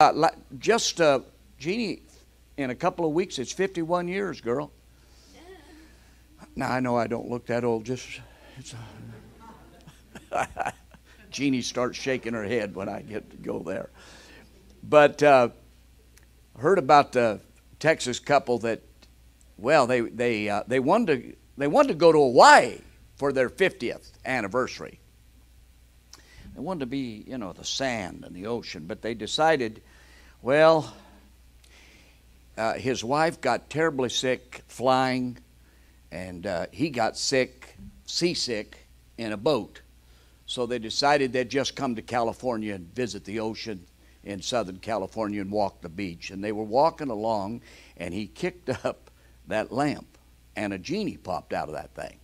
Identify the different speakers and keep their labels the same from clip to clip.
Speaker 1: Uh, just, uh, Jeannie, in a couple of weeks, it's 51 years, girl. Now, I know I don't look that old, just. Jeannie starts shaking her head when I get to go there. But uh, heard about the Texas couple that, well, they they uh, they wanted to they wanted to go to Hawaii for their 50th anniversary. They wanted to be, you know, the sand and the ocean, but they decided, well, uh, his wife got terribly sick flying, and uh, he got sick, seasick, in a boat. So they decided they'd just come to California and visit the ocean in Southern California and walk the beach. And they were walking along, and he kicked up that lamp, and a genie popped out of that thing.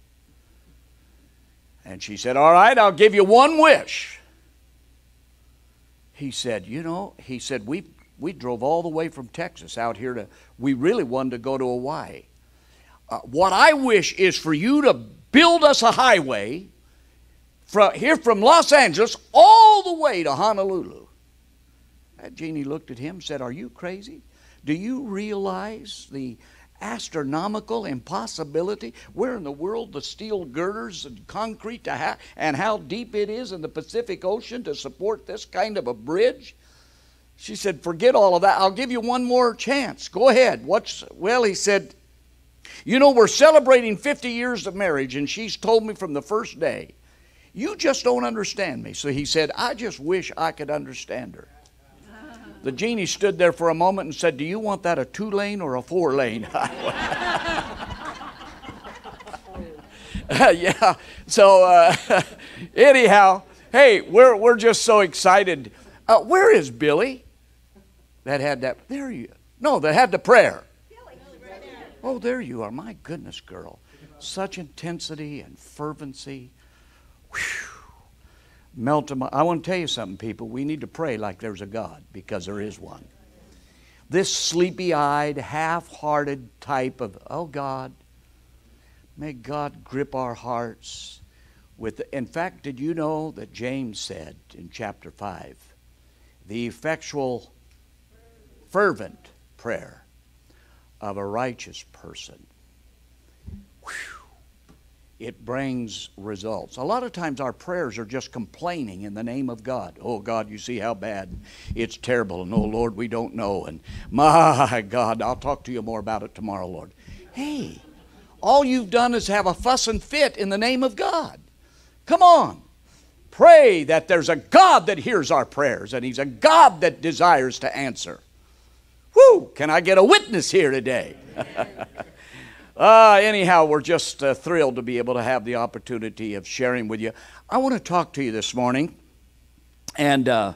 Speaker 1: And she said, All right, I'll give you one wish. He said, You know, he said, we, we drove all the way from Texas out here to, we really wanted to go to Hawaii. Uh, what I wish is for you to build us a highway from here from Los Angeles all the way to Honolulu. That genie looked at him and said, Are you crazy? Do you realize the astronomical impossibility? Where in the world the steel girders and concrete to ha- and how deep it is in the Pacific Ocean to support this kind of a bridge? She said, Forget all of that. I'll give you one more chance. Go ahead. What's well, he said, You know, we're celebrating 50 years of marriage, and she's told me from the first day, You just don't understand me. So he said, I just wish I could understand her. The genie stood there for a moment and said, Do you want that a two lane or a four lane? yeah. So, uh, anyhow, hey, we're, we're just so excited. Uh, where is Billy? That had that. There you. No, that had the prayer. Oh, there you are. My goodness, girl. Such intensity and fervency. Whew melt them. I want to tell you something, people. We need to pray like there's a God because there is one. This sleepy eyed, half hearted type of, oh God, may God grip our hearts with. The, in fact, did you know that James said in chapter 5 the effectual, fervent prayer of a righteous person? Whew it brings results. A lot of times our prayers are just complaining in the name of God. Oh, God, you see how bad it's terrible. And oh, Lord, we don't know. And my God, I'll talk to you more about it tomorrow, Lord. Hey, all you've done is have a fuss and fit in the name of God. Come on. Pray that there's a God that hears our prayers and He's a God that desires to answer. Whoo! Can I get a witness here today? Uh, anyhow, we're just uh, thrilled to be able to have the opportunity of sharing with you. I want to talk to you this morning. And uh,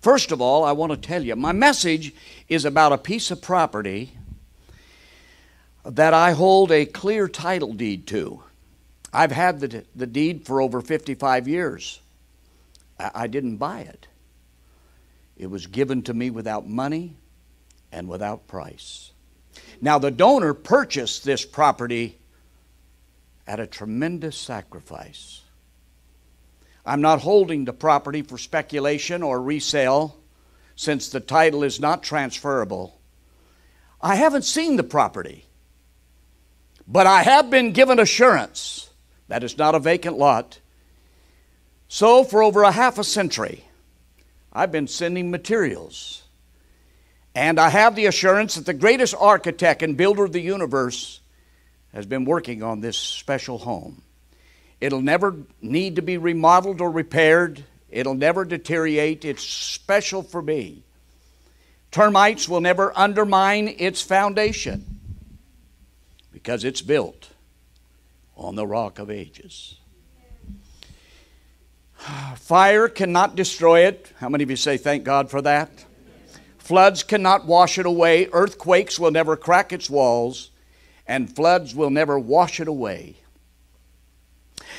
Speaker 1: first of all, I want to tell you my message is about a piece of property that I hold a clear title deed to. I've had the, the deed for over 55 years. I, I didn't buy it, it was given to me without money and without price. Now, the donor purchased this property at a tremendous sacrifice. I'm not holding the property for speculation or resale since the title is not transferable. I haven't seen the property, but I have been given assurance that it's not a vacant lot. So, for over a half a century, I've been sending materials and I have the assurance that the greatest architect and builder of the universe has been working on this special home. It'll never need to be remodeled or repaired, it'll never deteriorate. It's special for me. Termites will never undermine its foundation because it's built on the rock of ages. Fire cannot destroy it. How many of you say thank God for that? Floods cannot wash it away. Earthquakes will never crack its walls. And floods will never wash it away.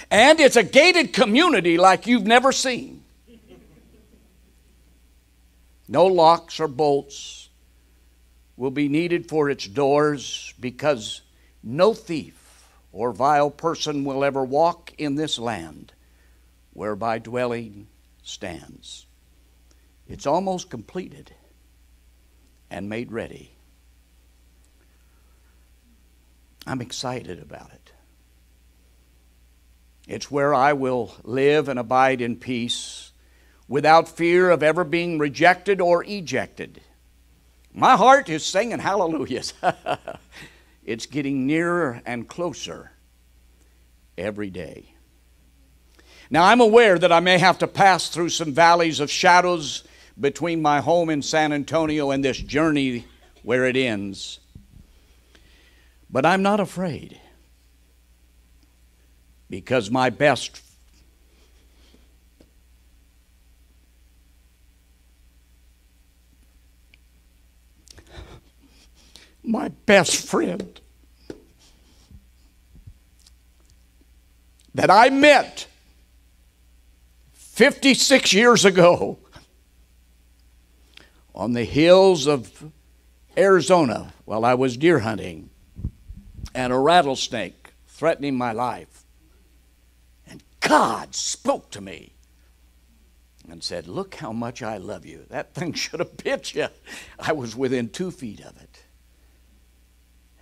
Speaker 1: And it's a gated community like you've never seen. No locks or bolts will be needed for its doors because no thief or vile person will ever walk in this land whereby dwelling stands. It's almost completed. And made ready. I'm excited about it. It's where I will live and abide in peace without fear of ever being rejected or ejected. My heart is singing hallelujahs. it's getting nearer and closer every day. Now, I'm aware that I may have to pass through some valleys of shadows between my home in San Antonio and this journey where it ends. But I'm not afraid because my best my best friend that I met 56 years ago on the hills of Arizona while I was deer hunting and a rattlesnake threatening my life. And God spoke to me and said, Look how much I love you. That thing should have bit you. I was within two feet of it.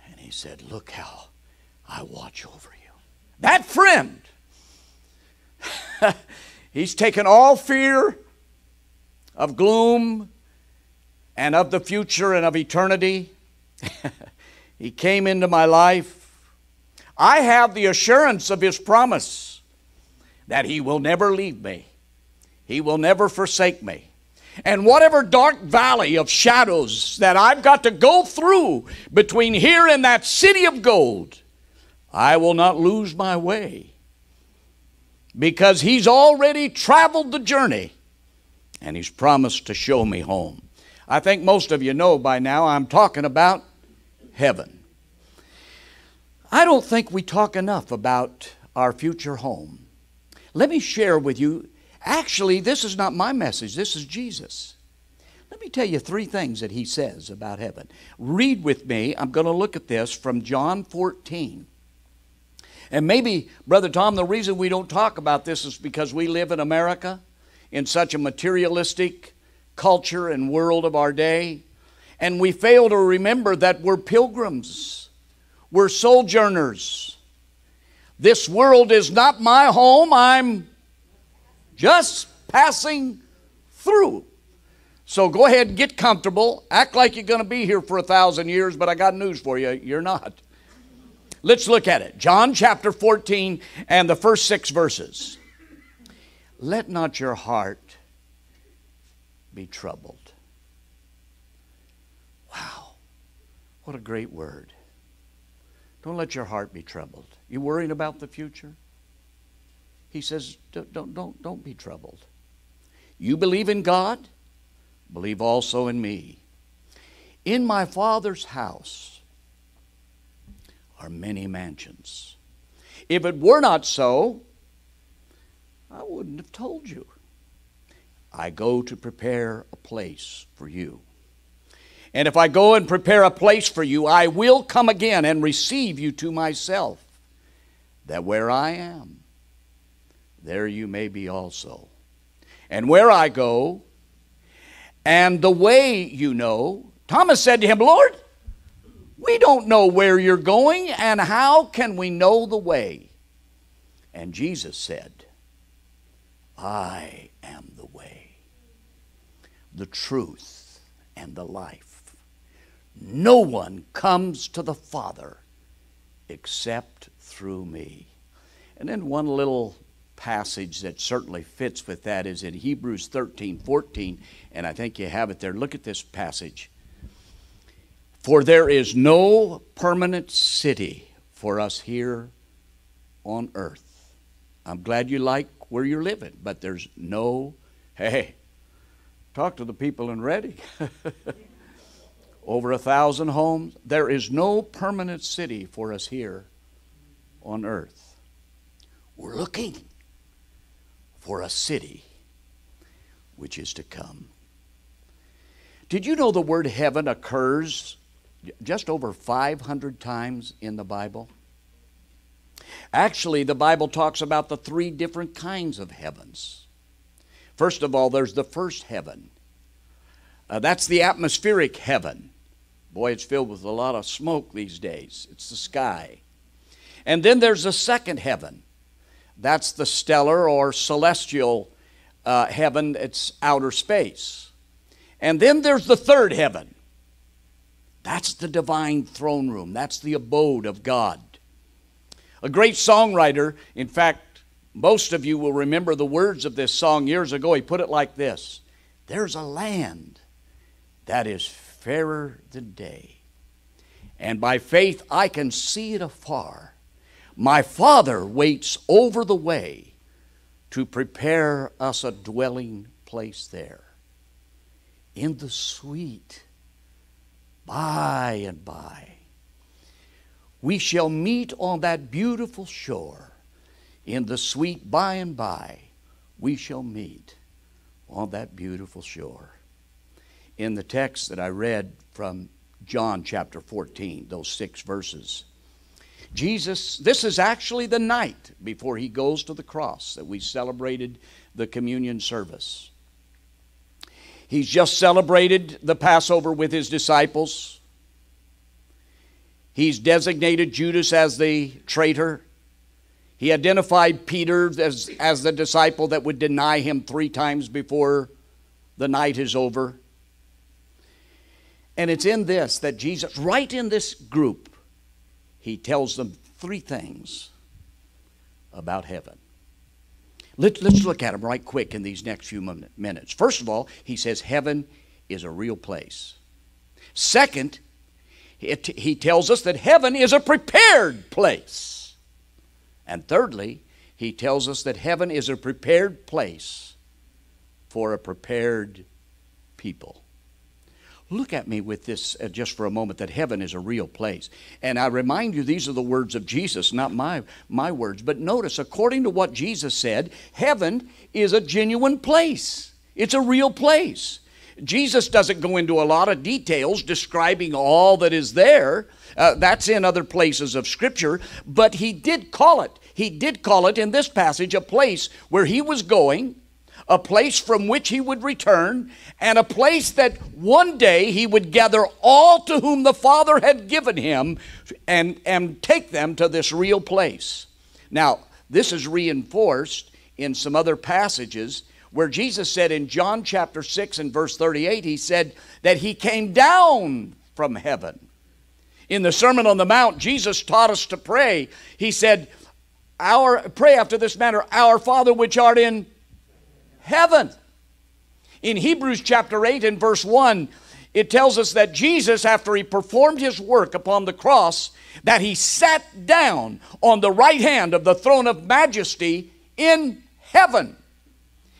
Speaker 1: And he said, Look how I watch over you. That friend, he's taken all fear of gloom and of the future and of eternity. he came into my life. I have the assurance of his promise that he will never leave me, he will never forsake me. And whatever dark valley of shadows that I've got to go through between here and that city of gold, I will not lose my way because He's already traveled the journey and He's promised to show me home. I think most of you know by now I'm talking about heaven. I don't think we talk enough about our future home. Let me share with you Actually, this is not my message, this is Jesus. Let me tell you three things that he says about heaven. Read with me. I'm going to look at this from John 14. And maybe, Brother Tom, the reason we don't talk about this is because we live in America in such a materialistic culture and world of our day. And we fail to remember that we're pilgrims, we're sojourners. This world is not my home. I'm just passing through. So go ahead and get comfortable. Act like you're going to be here for a thousand years, but I got news for you. You're not. Let's look at it. John chapter 14 and the first six verses. Let not your heart be troubled. Wow. What a great word. Don't let your heart be troubled. You worrying about the future? He says, don't, don't, don't, don't be troubled. You believe in God, believe also in me. In my Father's house are many mansions. If it were not so, I wouldn't have told you. I go to prepare a place for you. And if I go and prepare a place for you, I will come again and receive you to myself, that where I am, there you may be also. And where I go, and the way you know, Thomas said to him, Lord, we don't know where you're going, and how can we know the way? And Jesus said, I am the truth, and the life. No one comes to the Father except through me. And then one little passage that certainly fits with that is in Hebrews 13 14, and I think you have it there. Look at this passage. For there is no permanent city for us here on earth. I'm glad you like where you're living, but there's no, hey, talk to the people in Redding. Over a thousand homes. There is no permanent city for us here on earth. We're looking for a city which is to come. Did you know the word heaven occurs just over 500 times in the Bible? Actually, the Bible talks about the three different kinds of heavens. First of all, there's the first heaven. Uh, that's the atmospheric heaven. Boy, it's filled with a lot of smoke these days. It's the sky. And then there's a second heaven. That's the stellar or celestial uh, heaven, it's outer space. And then there's the third heaven. That's the divine throne room, that's the abode of God. A great songwriter, in fact, most of you will remember the words of this song years ago. He put it like this There's a land that is fairer than day, and by faith I can see it afar. My Father waits over the way to prepare us a dwelling place there. In the sweet, by and by, we shall meet on that beautiful shore. In the sweet by and by, we shall meet on that beautiful shore. In the text that I read from John chapter 14, those six verses, Jesus, this is actually the night before he goes to the cross that we celebrated the communion service. He's just celebrated the Passover with his disciples. He's designated Judas as the traitor. He identified Peter as, as the disciple that would deny him three times before the night is over. And it's in this that Jesus, right in this group, he tells them three things about heaven. Let, us look at them right quick in these next few minutes. First of all, he says heaven is a real place. Second, it, he tells us that heaven is a prepared place. And thirdly, he tells us that heaven is a prepared place for a prepared people. Look at me with this uh, just for a moment that heaven is a real place. And I remind you, these are the words of Jesus, not my, my words. But notice, according to what Jesus said, heaven is a genuine place, it's a real place. Jesus doesn't go into a lot of details describing all that is there. Uh, that's in other places of Scripture, but he did call it. He did call it in this passage a place where he was going a place from which he would return, and a place that one day he would gather all to whom the Father had given him and, and take them to this real place. Now, this is reinforced in some other passages where Jesus said in John chapter 6 and verse 38, he said that he came down from heaven. In the Sermon on the Mount, Jesus taught us to pray. He said, our, Pray after this manner, Our Father which art in heaven. In Hebrews chapter 8 and verse 1, it tells us that Jesus, after he performed his work upon the cross, that he sat down on the right hand of the throne of majesty in heaven.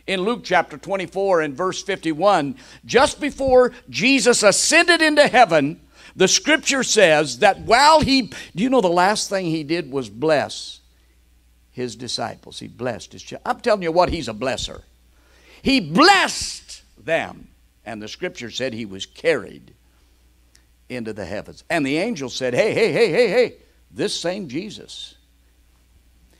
Speaker 1: In Luke chapter 24 and verse 51, just before Jesus ascended into heaven, the scripture says that while he, do you know the last thing he did was bless his disciples? He blessed his children. I'm telling you what, he's a blesser. He blessed them. And the scripture said he was carried into the heavens. And the angel said, Hey, hey, hey, hey, hey, this same Jesus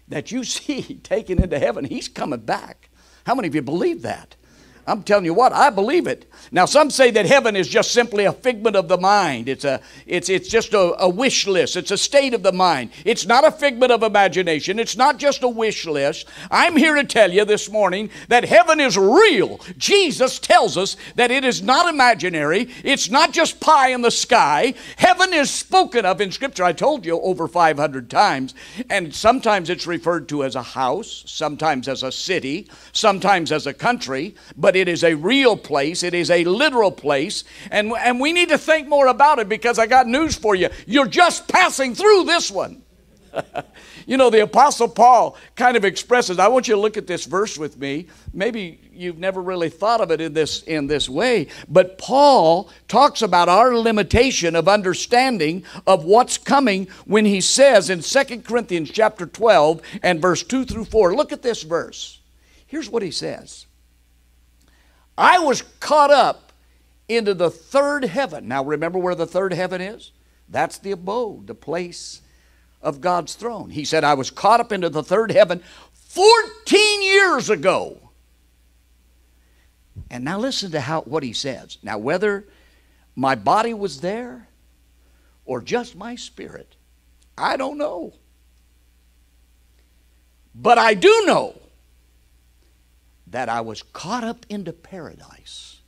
Speaker 1: that you see taken into heaven, he's coming back. How many of you believe that? I'm telling you what, I believe it. Now, some say that heaven is just simply a figment of the mind. It's, a, it's, it's just a, a wish list. It's a state of the mind. It's not a figment of imagination. It's not just a wish list. I'm here to tell you this morning that heaven is real. Jesus tells us that it is not imaginary. It's not just pie in the sky. Heaven is spoken of in Scripture. I told you over 500 times. And sometimes it's referred to as a house, sometimes as a city, sometimes as a country. But but it is a real place, it is a literal place, and, and we need to think more about it because I got news for you. You're just passing through this one. you know, the Apostle Paul kind of expresses, I want you to look at this verse with me. Maybe you've never really thought of it in this, in this way, but Paul talks about our limitation of understanding of what's coming when he says in 2 Corinthians chapter 12 and verse 2 through 4. Look at this verse. Here's what he says. I was caught up into the third heaven. Now, remember where the third heaven is? That's the abode, the place of God's throne. He said, I was caught up into the third heaven 14 years ago. And now listen to how what he says. Now whether my body was there or just my spirit, I don't know. But I do know that I was caught up into paradise.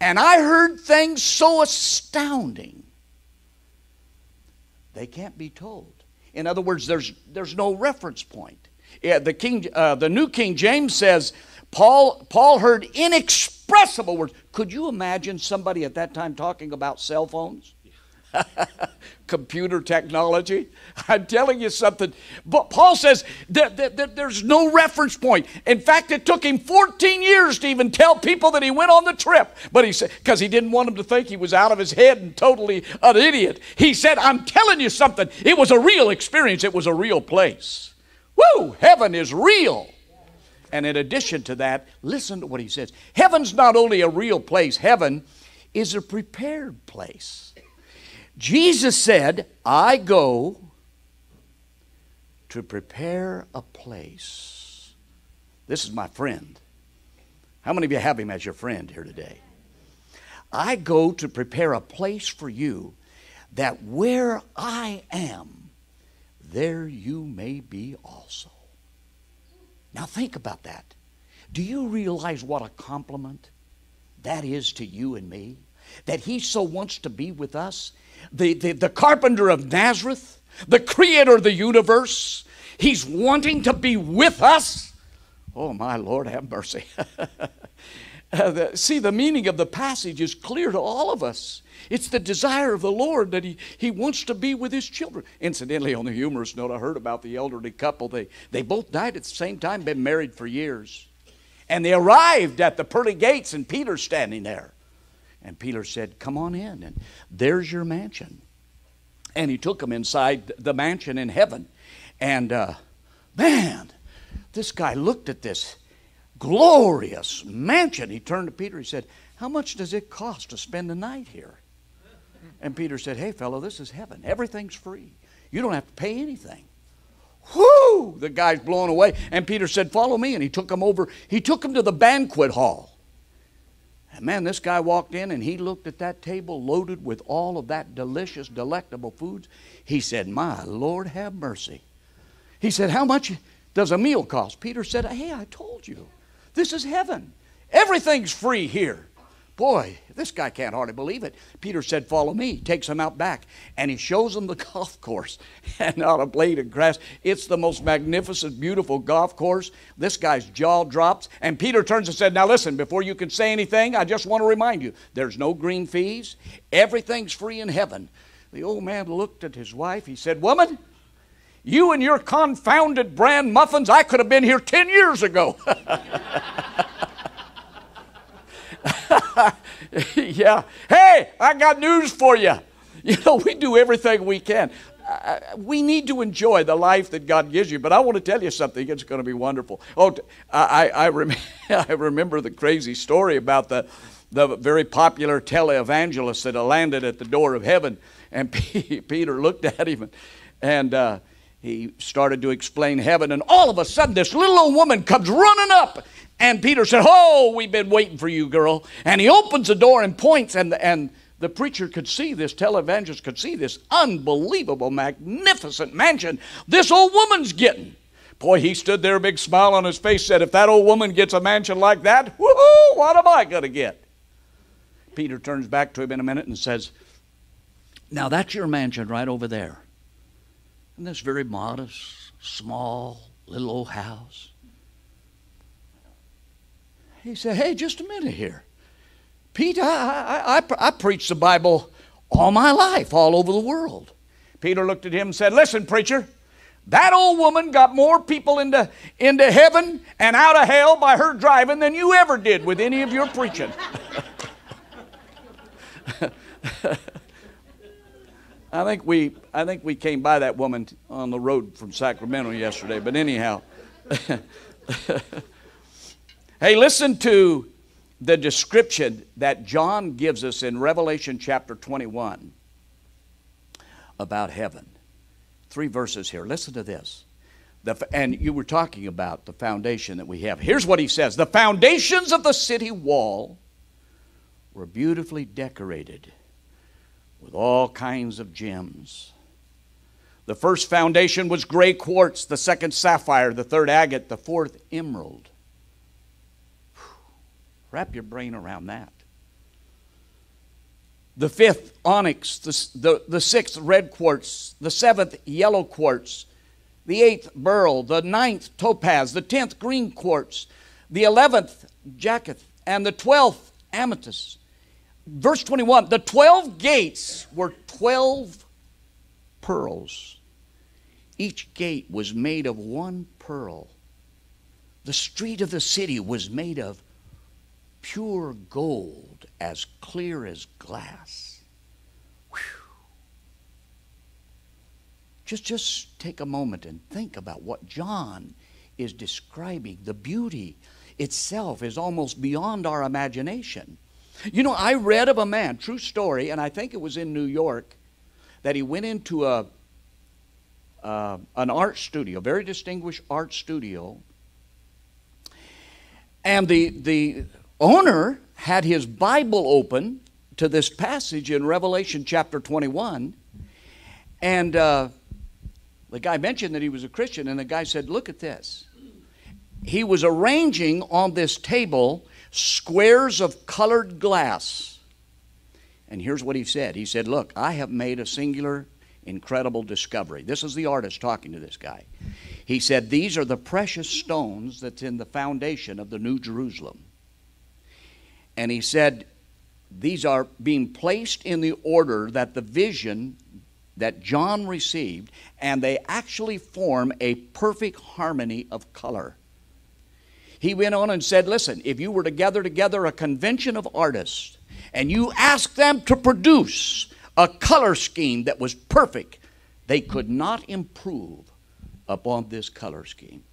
Speaker 1: And I heard things so astounding, they can't be told. In other words, there's, there's no reference point. Yeah, the, King, uh, the New King James says, Paul, Paul heard inexpressible words. Could you imagine somebody at that time talking about cell phones? computer technology. I'm telling you something. But Paul says that, that, that, there's no reference point. In fact, it took him 14 years to even tell people that he went on the trip. But he said, because he didn't want them to think he was out of his head and totally an idiot. He said, I'm telling you something. It was a real experience, it was a real place. Woo! Heaven is real. And in addition to that, listen to what he says. Heaven's not only a real place, heaven is a prepared place. Jesus said, I go to prepare a place. This is my friend. How many of you have him as your friend here today? I go to prepare a place for you that where I am, there you may be also. Now think about that. Do you realize what a compliment that is to you and me? That He so wants to be with us the, the, the carpenter of Nazareth, the creator of the universe. He's wanting to be with us. Oh, my Lord, have mercy. uh, see, the meaning of the passage is clear to all of us. It's the desire of the Lord that he, he wants to be with his children. Incidentally, on the humorous note, I heard about the elderly couple. They, they both died at the same time, been married for years. And they arrived at the pearly gates, and Peter's standing there. And Peter said, Come on in, and there's your mansion. And he took him inside the mansion in heaven. And uh, man, this guy looked at this glorious mansion. He turned to Peter. He said, How much does it cost to spend a night here? And Peter said, Hey, fellow, this is heaven. Everything's free. You don't have to pay anything. Whoo! The guy's blown away. And Peter said, Follow me. And he took him over. He took him to the banquet hall. And man, this guy walked in and he looked at that table loaded with all of that delicious, delectable foods. He said, My Lord, have mercy. He said, How much does a meal cost? Peter said, Hey, I told you. This is heaven. Everything's free here. Boy, this guy can't hardly believe it. Peter said, Follow me. Takes him out back and he shows him the golf course and not a blade of grass. It's the most magnificent, beautiful golf course. This guy's jaw drops. And Peter turns and said, Now listen, before you can say anything, I just want to remind you there's no green fees, everything's free in heaven. The old man looked at his wife. He said, Woman, you and your confounded brand muffins, I could have been here 10 years ago. yeah. Hey, I got news for you. You know, we do everything we can. Uh, we need to enjoy the life that God gives you. But I want to tell you something. It's going to be wonderful. Oh, I, I, rem- I remember the crazy story about the, the very popular televangelist that landed at the door of heaven. And Peter looked at him and, and uh, he started to explain heaven. And all of a sudden, this little old woman comes running up and Peter said, Oh, we've been waiting for you, girl. And he opens the door and points, and, and the preacher could see this, televangelist could see this unbelievable, magnificent mansion this old woman's getting. Boy, he stood there, a big smile on his face, said, If that old woman gets a mansion like that, woohoo, what am I going to get? Peter turns back to him in a minute and says, Now that's your mansion right over there. And this very modest, small, little old house. He said, Hey, just a minute here. Pete, I, I, I, I preach the Bible all my life, all over the world. Peter looked at him and said, Listen, preacher, that old woman got more people into, into heaven and out of hell by her driving than you ever did with any of your preaching. I think we I think we came by that woman on the road from Sacramento yesterday, but anyhow. Hey, listen to the description that John gives us in Revelation chapter 21 about heaven. Three verses here. Listen to this. The, and you were talking about the foundation that we have. Here's what he says The foundations of the city wall were beautifully decorated with all kinds of gems. The first foundation was gray quartz, the second sapphire, the third agate, the fourth emerald. Whew. Wrap your brain around that. The fifth onyx, the, the, the sixth red quartz, the seventh yellow quartz, the eighth beryl, the ninth topaz, the tenth green quartz, the eleventh jacinth, and the twelfth amethyst. Verse 21 the twelve gates were twelve pearls. Each gate was made of one pearl. The street of the city was made of pure gold, as clear as glass. Whew. Just, just take a moment and think about what John is describing. The beauty itself is almost beyond our imagination. You know, I read of a man, true story, and I think it was in New York, that he went into a, uh, an art studio, a very distinguished art studio, and the, the owner had his Bible open to this passage in Revelation chapter 21, and uh, the guy mentioned that he was a Christian, and the guy said, Look at this. He was arranging on this table squares of colored glass. And here's what he said He said, Look, I have made a singular, incredible discovery. This is the artist talking to this guy. He said, These are the precious stones that's in the foundation of the New Jerusalem. And he said, These are being placed in the order that the vision that John received, and they actually form a perfect harmony of color. He went on and said, Listen, if you were to gather together a convention of artists and you asked them to produce a color scheme that was perfect, they could not improve upon this color scheme.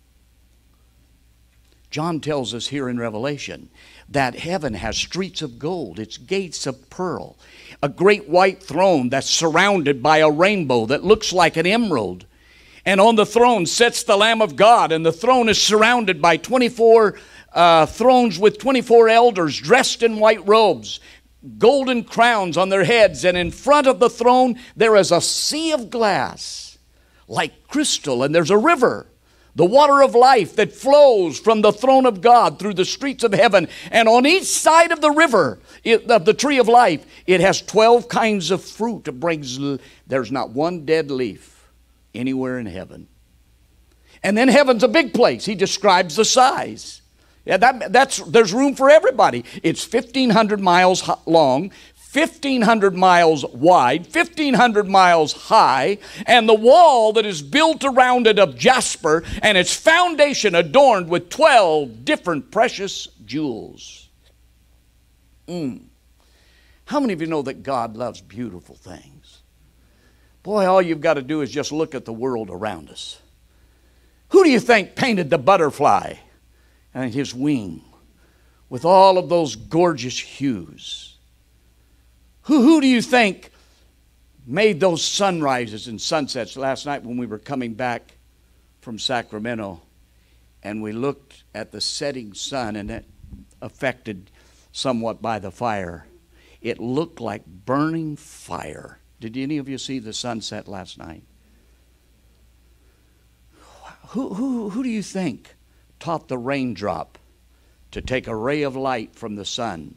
Speaker 1: John tells us here in Revelation that heaven has streets of gold, its gates of pearl, a great white throne that's surrounded by a rainbow that looks like an emerald. And on the throne sits the Lamb of God, and the throne is surrounded by 24 uh, thrones with 24 elders dressed in white robes, golden crowns on their heads, and in front of the throne there is a sea of glass like crystal, and there's a river the water of life that flows from the throne of God through the streets of heaven. And on each side of the river, it, of the tree of life, it has 12 kinds of fruit. It brings, there's not one dead leaf anywhere in heaven. And then heaven's a big place. He describes the size. Yeah, that, that's, there's room for everybody. It's 1,500 miles long, 1,500 miles wide, 1,500 miles high, and the wall that is built around it of jasper, and its foundation adorned with 12 different precious jewels. Mm. How many of you know that God loves beautiful things? Boy, all you've got to do is just look at the world around us. Who do you think painted the butterfly and his wing with all of those gorgeous hues? Who, who do you think made those sunrises and sunsets last night when we were coming back from Sacramento and we looked at the setting sun and it affected somewhat by the fire? It looked like burning fire. Did any of you see the sunset last night? Who, who, who do you think taught the raindrop to take a ray of light from the sun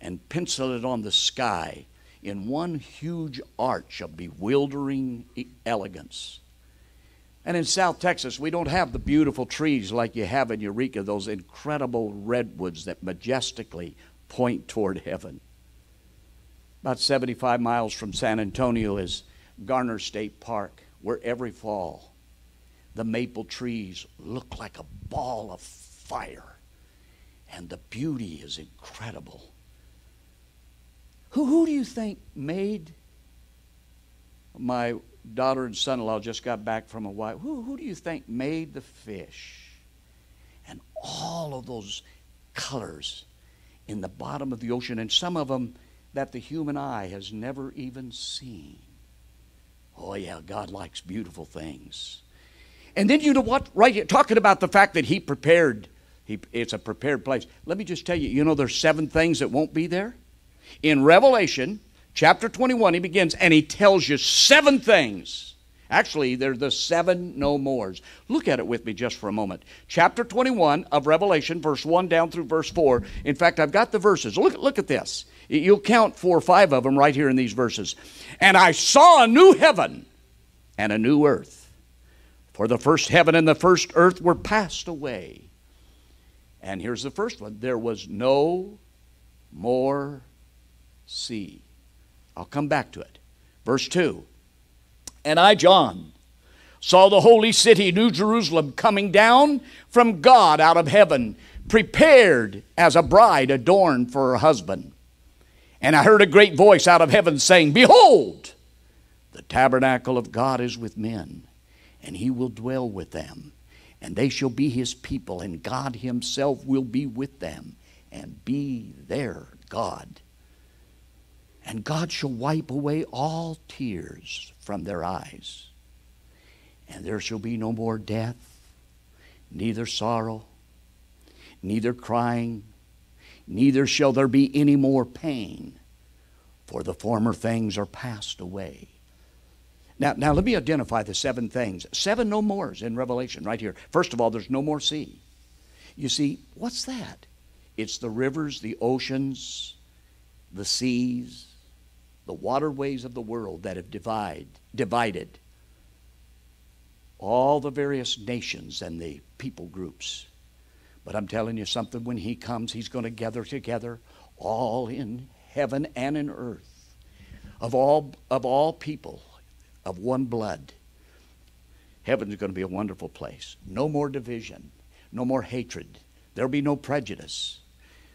Speaker 1: and pencil it on the sky in one huge arch of bewildering elegance. And in South Texas, we don't have the beautiful trees like you have in Eureka, those incredible redwoods that majestically point toward heaven. About 75 miles from San Antonio is Garner State Park, where every fall the maple trees look like a ball of fire, and the beauty is incredible. Who, who do you think made my daughter and son in law just got back from Hawaii? Who, who do you think made the fish? And all of those colors in the bottom of the ocean, and some of them that the human eye has never even seen. Oh, yeah, God likes beautiful things. And then you know what? Right here, talking about the fact that he prepared, he, it's a prepared place. Let me just tell you, you know, there's seven things that won't be there. In Revelation chapter 21, he begins and he tells you seven things. Actually, they're the seven no mores. Look at it with me just for a moment. Chapter 21 of Revelation, verse 1 down through verse 4. In fact, I've got the verses. Look, look at this. You'll count four or five of them right here in these verses. And I saw a new heaven and a new earth. For the first heaven and the first earth were passed away. And here's the first one there was no more sea. I'll come back to it. Verse 2 And I, John, saw the holy city, New Jerusalem, coming down from God out of heaven, prepared as a bride adorned for her husband. And I heard a great voice out of heaven saying, Behold, the tabernacle of God is with men, and he will dwell with them. And they shall be his people, and God himself will be with them and be their God. And God shall wipe away all tears from their eyes. And there shall be no more death, neither sorrow, neither crying, neither shall there be any more pain, for the former things are passed away. Now, now let me identify the seven things. Seven no mores in Revelation, right here. First of all, there's no more sea. You see, what's that? It's the rivers, the oceans, the seas, the waterways of the world that have divide, divided all the various nations and the people groups. But I'm telling you something, when He comes, He's going to gather together all in heaven and in earth of all, of all people of one blood. Heaven's going to be a wonderful place. No more division, no more hatred. There'll be no prejudice.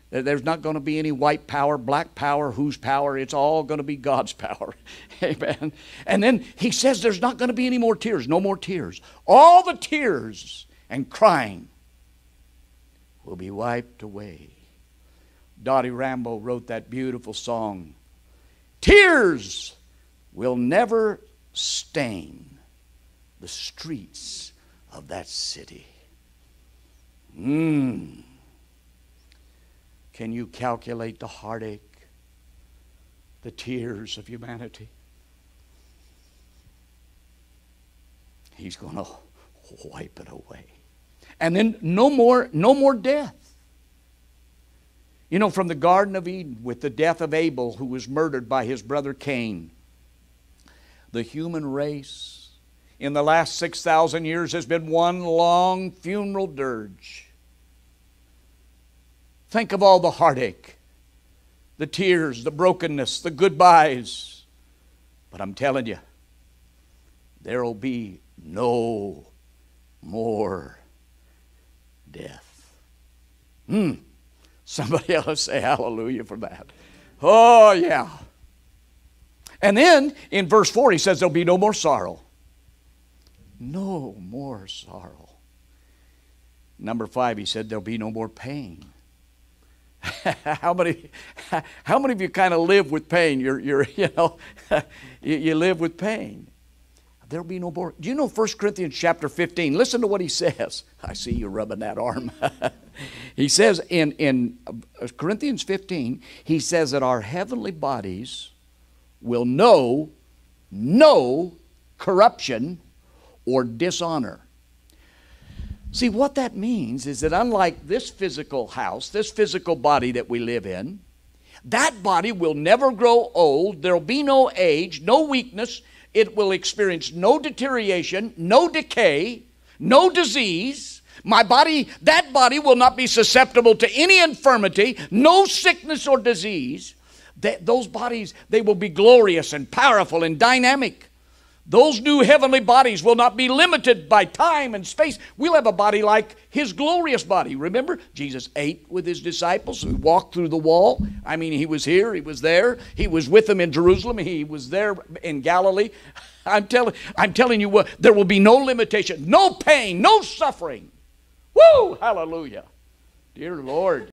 Speaker 1: There's not going to be any white power, black power, whose power. It's all going to be God's power. Amen. And then he says there's not going to be any more tears, no more tears. All the tears and crying will be wiped away. Dottie Rambo wrote that beautiful song Tears will never stain the streets of that city. Mmm. Can you calculate the heartache, the tears of humanity? He's going to wipe it away. And then no more no more death. You know from the garden of Eden with the death of Abel who was murdered by his brother Cain the human race in the last 6,000 years has been one long funeral dirge. Think of all the heartache, the tears, the brokenness, the goodbyes. But I'm telling you, there will be no more death. Hmm. Somebody else say hallelujah for that. Oh, yeah. And then in verse 4, he says, There'll be no more sorrow. No more sorrow. Number 5, he said, There'll be no more pain. how many how many of you kind of live with pain you're, you're you know you, you live with pain there'll be no more do you know 1 corinthians chapter 15 listen to what he says i see you rubbing that arm he says in in uh, corinthians 15 he says that our heavenly bodies will know no corruption or dishonor. See, what that means is that unlike this physical house, this physical body that we live in, that body will never grow old. There'll be no age, no weakness. It will experience no deterioration, no decay, no disease. My body, that body will not be susceptible to any infirmity, no sickness or disease. That those bodies, they will be glorious and powerful and dynamic. Those new heavenly bodies will not be limited by time and space. We'll have a body like his glorious body. Remember, Jesus ate with his disciples. He walked through the wall. I mean, he was here, he was there. He was with them in Jerusalem, he was there in Galilee. I'm telling, I'm telling you what, there will be no limitation, no pain, no suffering. Woo! Hallelujah. Dear Lord.